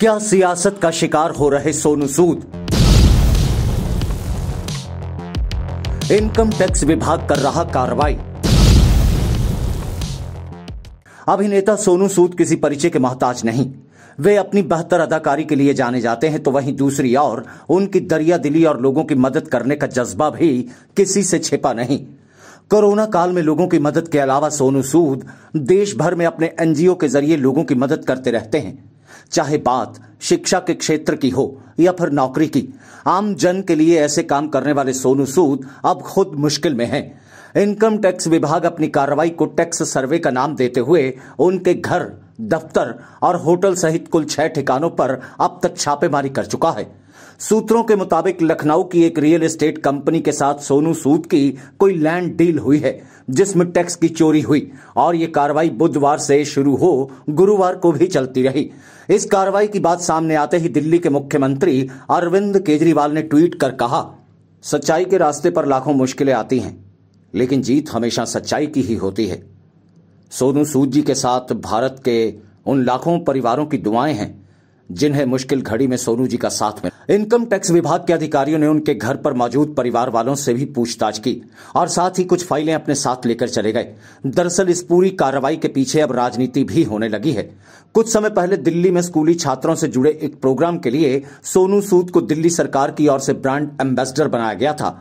क्या सियासत का शिकार हो रहे सोनू सूद? इनकम टैक्स विभाग कर रहा कार्रवाई। अभिनेता सोनू सूद किसी परिचय के मोहताज नहीं। वे अपनी बेहतर अदाकारी के लिए जाने जाते हैं तो वहीं दूसरी ओर उनकी दरिया दिली और लोगों की मदद करने का जज्बा भी किसी से छिपा नहीं। कोरोना काल में लोगों की मदद के अलावा सोनू सूद देश भर में अपने एनजीओ के ज़रिए लोगों की मदद करते रहते हैं। चाहे बात शिक्षा के क्षेत्र की हो या फिर नौकरी की, आम जन के लिए ऐसे काम करने वाले सोनू सूद अब खुद मुश्किल में हैं। इनकम टैक्स विभाग अपनी कार्रवाई को टैक्स सर्वे का नाम देते हुए उनके घर दफ्तर और होटल सहित कुल छह ठिकानों पर अब तक छापेमारी कर चुका है। सूत्रों के मुताबिक लखनऊ की एक रियल एस्टेट कंपनी के साथ सोनू सूद की कोई लैंड डील हुई है, जिसमें टैक्स की चोरी हुई और ये कार्रवाई बुधवार से शुरू हो, गुरुवार को भी चलती रही। इस कार्रवाई की बात सामने आते ही दिल्ली के मुख्यमंत्री अरविंद केजरीवाल ने ट्वीट कर कहा, सच्चाई के रास्ते पर लाखों मुश्किलें आती हैं, लेकिन जीत हमेशा सच्चाई की ही होती है। सोनू सूद जी के साथ भारत के उन लाखों परिवारों की दुआएँ हैं, जिन्हें मुश्किल घड़ी में सोनू जी का साथ मिला। इनकम टैक्स विभाग के अधिकारियों ने उनके घर पर मौजूद परिवार वालों से भी पूछताछ की और साथ ही कुछ फाइलें अपने साथ लेकर चले गए। दरअसल इस पूरी कार्रवाई के पीछे अब राजनीति भी होने लगी है। कुछ समय पहले दिल्ली में स्कूली छात्रों से जुड़े एक प्रोग्राम के लिए सोनू सूद को दिल्ली सरकार की ओर से ब्रांड एम्बेसडर बनाया गया था।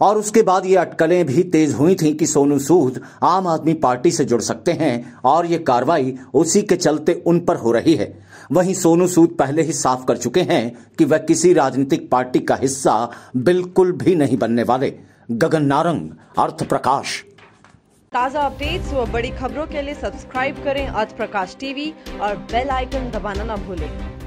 और उसके बाद ये अटकलें भी तेज हुई थीं कि सोनू सूद आम आदमी पार्टी से जुड़ सकते हैं और ये कार्रवाई उसी के चलते उन पर हो रही है। वहीं सोनू सूद पहले ही साफ़ कर चुके हैं कि वह किसी राजनीतिक पार्टी का हिस्सा बिल्कुल भी नहीं बनने वाले। गगन नारंग, अर्थ प्रकाश। ताज़ा अपडेट्स व बड़ी खबरों के लिए सब्सक्राइब करें अर्थ प्रकाश टीवी और बेल आइकन दबाना न भूलें।